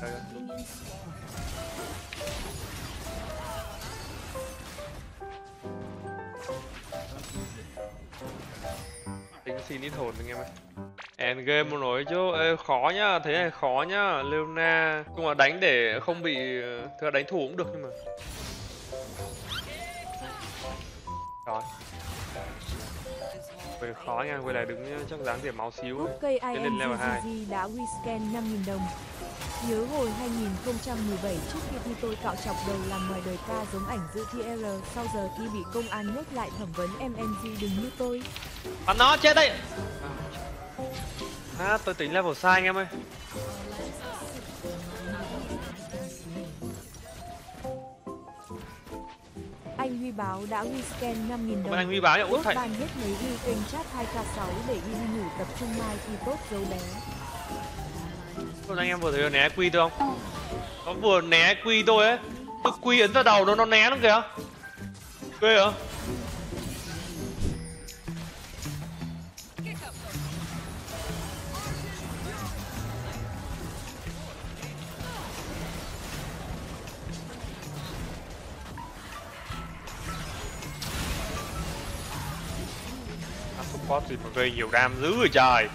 Trời ơi. tính xin ít hồn anh em ơi. End game một nổi chứ Ê, khó nhá thế này khó nhá. Leona nhưng mà đánh để không bị thực ra đánh thủ cũng được nhưng mà. Rồi. Về khó nha, quay lại đứng chắc dáng điểm máu xíu. Tiến lên level đã rescan 5.000 đồng. Nhớ hồi 2017 trước khi thi tôi cạo chọc đầu làm ngoài đời ca giống ảnh giữ TR sau giờ thi bị công an nhốt lại thẩm vấn MNG đừng như tôi. Bắn nó chết đấy À tôi tính level sai anh em ơi Anh Huy báo đã rescan 5.000 đồng. Bạn anh Huy báo nhá, út thầy ban hết mấy ghi kênh chat 2K6 để đi đi ngủ tập trung mai thì tốt dấu bé. Hôm anh em vừa thấy nó né quy tôi không? Nó vừa né quy tôi ấy Tôi quy ấn ra đầu nó nó né nó kìa Ghê hả? À, support gì mà gây nhiều đam dữ rồi trời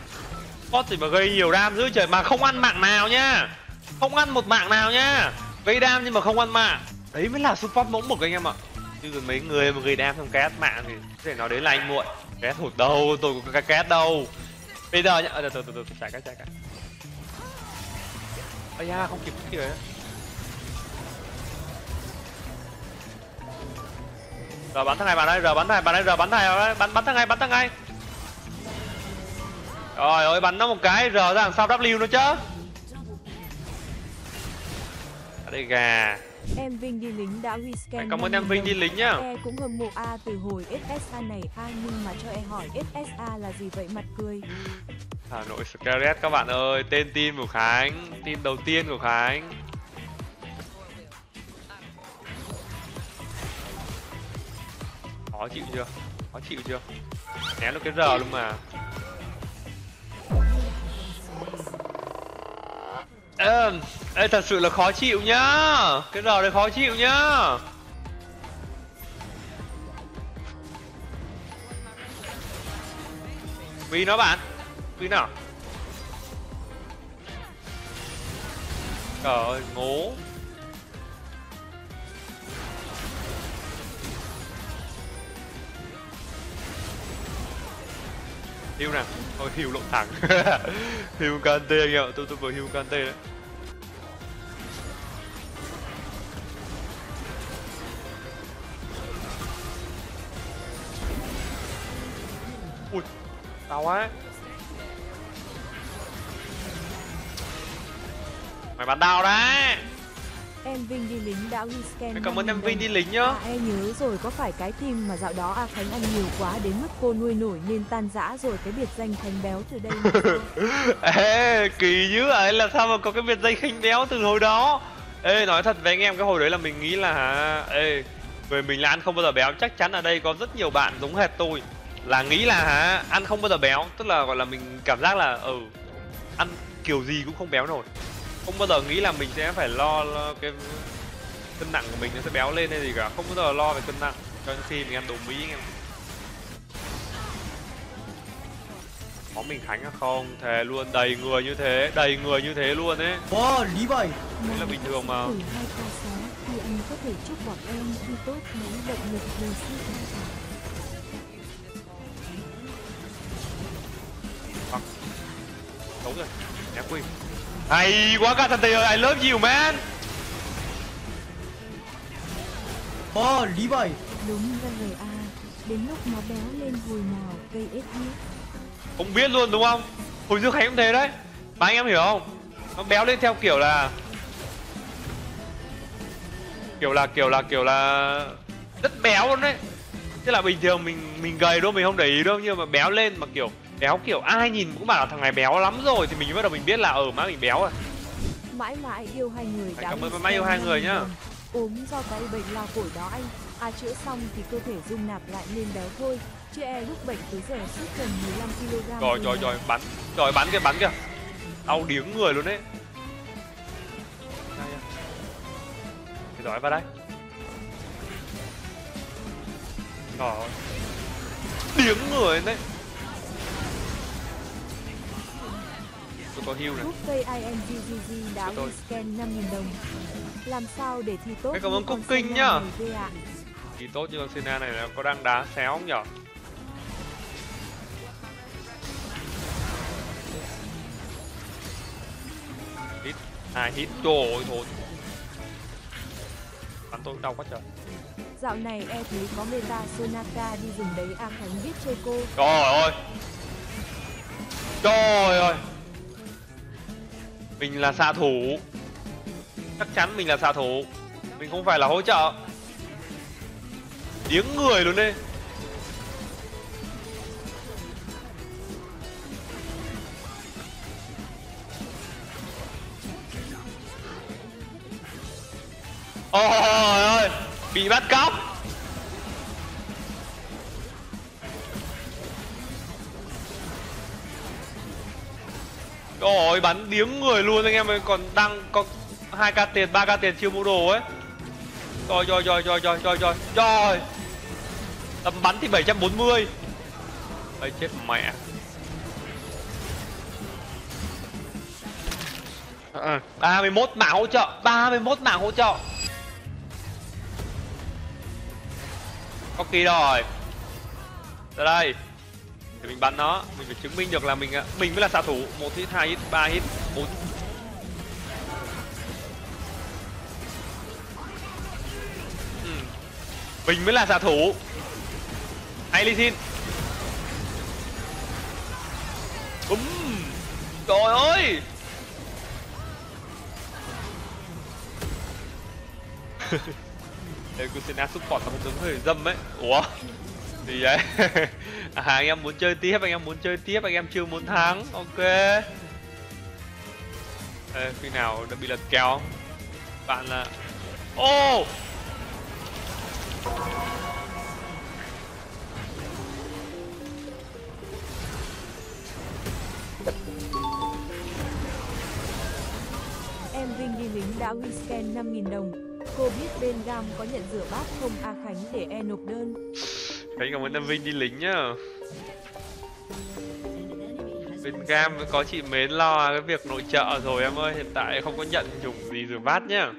Support thì mà gây nhiều đam dữ trời mà không ăn mạng nào nhá. Không ăn một mạng nào nhá. Gây đam nhưng mà không ăn mạng. Đấy mới là support mẫu mực anh em ạ. Chứ còn mấy người mà gây đam không két mạng thì có thể nói đến là anh muội. Két hụt đâu, tôi có cát két đâu. Bây giờ nhá, ờ, từ từ từ từ chạy cái chạy cái. Ây da, không kịp kìa Rồi bắn thằng này bạn đây, rồi bắn thằng này bạn đây, rồi bắn thằng này bắn bắn thằng này, bắn thằng này. Rồi ơi bắn nó một cái, rờ ra đằng sau W nó chứ Ở đây gà Em Vinh đi lính đã rescan Cảm ơn em 5.000 Vinh đi lính nhá E cũng hâm mộ A từ hồi SSA này A nhưng mà cho E hỏi SSA là gì vậy mặt cười. Hà Nội Scarlet các bạn ơi, tên team của Khánh, team đầu tiên của Khánh. Khó chịu chưa? Khó chịu chưa? Né được cái R luôn mà. Ê, ê, thật sự là khó chịu nhá. Cái R này khó chịu nhá. Vì nó bạn. Vì nào? Trời ơi, ngố. Hiu nào? Thôi hiu lộn thẳng. Hiu Kante anh em ạ, tôi tôi vừa hiu Kante đấy. Ui, đau quá. Mày bắn đau đấy. Em Vinh đi lính đã Mày cảm ơn 5.000 em Vinh đi lính nhá. À, e nhớ rồi có phải cái team mà dạo đó A Khánh ăn nhiều quá đến mức cô nuôi nổi nên tan rã rồi cái biệt danh Khánh béo từ đây? Ê, kỳ dữ ấy là sao mà có cái biệt danh khinh béo từ hồi đó? Ê, nói thật với anh em cái hồi đấy là mình nghĩ là Ê, người mình là ăn không bao giờ béo. Chắc chắn ở đây có rất nhiều bạn giống hệt tôi Là nghĩ là hả, ăn không bao giờ béo. Tức là gọi là mình cảm giác là ừ Ăn kiểu gì cũng không béo nổi Không bao giờ nghĩ là mình sẽ phải lo, lo cái cân nặng của mình nó sẽ béo lên hay gì cả. Không bao giờ lo về cân nặng. Cho đến khi mình ăn đồ Mỹ anh em. Có mình Khánh à? Không thề luôn. Đầy người như thế đầy người như thế luôn ấy. Wow, lý bảy. Đấy là bình thường mà. Từ 2K6 thì anh có thể chúc bọn em thi tốt mấy động lực về sư xấu rồi. Ném quy hay quá cả thằng ơi I love you man. Wow, lý bảy. Đúng RA, đến lúc nó béo lên hồi nào gây ết biết. không biết luôn đúng không? Hồi xưa Khánh cũng thế đấy. Mà anh em hiểu không? Nó béo lên theo kiểu là kiểu là kiểu là kiểu là rất béo luôn đấy. Tức là bình thường mình mình gầy đâu mình không để ý đâu nhưng mà béo lên mà kiểu béo kiểu ai nhìn cũng bảo là thằng này béo lắm rồi thì mình bắt đầu mình biết là ở má mình béo rồi Mãi mãi yêu hai người đã cảm ơn mãi yêu hai người 5.000 nhá. Ốm do cái bệnh lao phổi đó anh. À chữa xong thì cơ thể dung nạp lại nên béo thôi. Chứ e lúc bệnh tới giờ suốt gần 15 kg. rồi rồi rồi bắn. Rồi bắn kìa bắn kìa. Đau điếng người luôn đấy. Giỏi vào đây ơi. Điếng người đấy Tôi có heal này. Cây INGGG đã scan 5.000 đồng. Làm sao để thi tốt Cái cảm ơn Cooking Sena nhá. Thì tốt như con Sina này là có đang đá xéo không nhở? Hit. Hai hit. Trời ơi thôi. Bắn tôi đau quá trời. Dạo này e thấy có meta Sonaka đi rừng đấy A Khánh biết chơi cô. Trời ơi. Trời ơi mình là xạ thủ. Chắc chắn mình là xạ thủ. Mình không phải là hỗ trợ. Điếng người luôn đây. Ôi ơi Bị bắt cóc. Ơi, bắn điếng người luôn anh em ơi, còn đang có 2k tiền, 3k tiền chưa mua đồ ấy. Rồi rồi rồi rồi rồi rồi rồi. Rồi. Tầm bắn thì 740. Ây chết mẹ. À, 31 mạng hỗ trợ, 31 mạng hỗ trợ. Có kỳ rồi. Ra đây để mình bắn nó mình phải chứng minh được là mình à, mình mới là xạ thủ. Một hit hai hit ba hit bốn ừ. mình mới là xạ thủ. Hay ly xin úm trời ơi! Đây, Kusina support là một tướng hơi dâm ấy. Ủa? Gì vậy à, anh em muốn chơi tiếp anh em muốn chơi tiếp anh em chưa muốn thắng ok Ê, khi nào đã bị lật kéo bạn là ô oh! Em Vinh đi lính đã win scan 5.000 đồng. Cô biết bên gam có nhận rửa bát không A Khánh để e nộp đơn. Khánh cảm ơn Nam Vinh đi lính nhá. Bên Gam có chị mến lo cái việc nội trợ rồi em ơi. Hiện tại không có nhận chủng gì rửa bát nhá.